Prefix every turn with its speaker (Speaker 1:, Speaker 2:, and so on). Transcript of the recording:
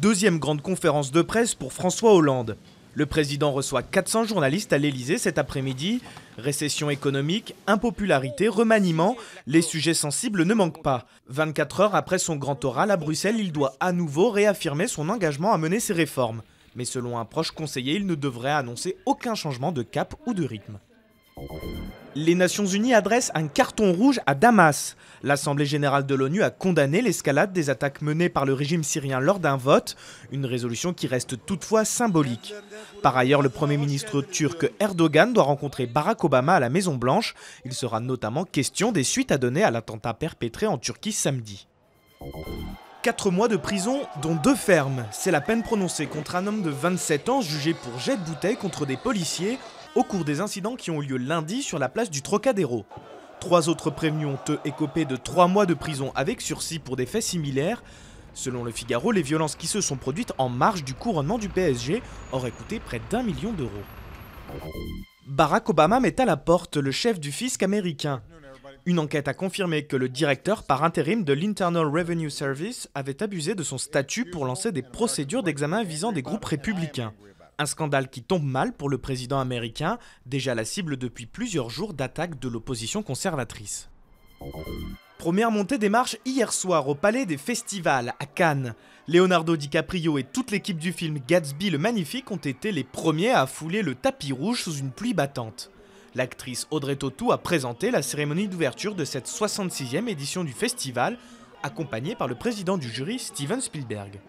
Speaker 1: Deuxième grande conférence de presse pour François Hollande. Le président reçoit 400 journalistes à l'Elysée cet après-midi. Récession économique, impopularité, remaniement, les sujets sensibles ne manquent pas. 24 heures après son grand oral à Bruxelles, il doit à nouveau réaffirmer son engagement à mener ses réformes. Mais selon un proche conseiller, il ne devrait annoncer aucun changement de cap ou de rythme. Les Nations Unies adressent un carton rouge à Damas. L'Assemblée générale de l'ONU a condamné l'escalade des attaques menées par le régime syrien lors d'un vote, une résolution qui reste toutefois symbolique. Par ailleurs, le Premier ministre turc Erdogan doit rencontrer Barack Obama à la Maison-Blanche. Il sera notamment question des suites à donner à l'attentat perpétré en Turquie samedi. 4 mois de prison, dont deux fermes. C'est la peine prononcée contre un homme de 27 ans jugé pour jet de bouteille contre des policiers au cours des incidents qui ont lieu lundi sur la place du Trocadéro. Trois autres prévenus ont eux écopé de trois mois de prison avec sursis pour des faits similaires. Selon le Figaro, les violences qui se sont produites en marge du couronnement du PSG auraient coûté près d'un million d'euros. Barack Obama met à la porte le chef du fisc américain. Une enquête a confirmé que le directeur par intérim de l'Internal Revenue Service avait abusé de son statut pour lancer des procédures d'examen visant des groupes républicains. Un scandale qui tombe mal pour le président américain, déjà la cible depuis plusieurs jours d'attaques de l'opposition conservatrice. Première montée des marches hier soir au Palais des Festivals à Cannes. Leonardo DiCaprio et toute l'équipe du film Gatsby le Magnifique ont été les premiers à fouler le tapis rouge sous une pluie battante. L'actrice Audrey Tautou a présenté la cérémonie d'ouverture de cette 66e édition du festival, accompagnée par le président du jury Steven Spielberg.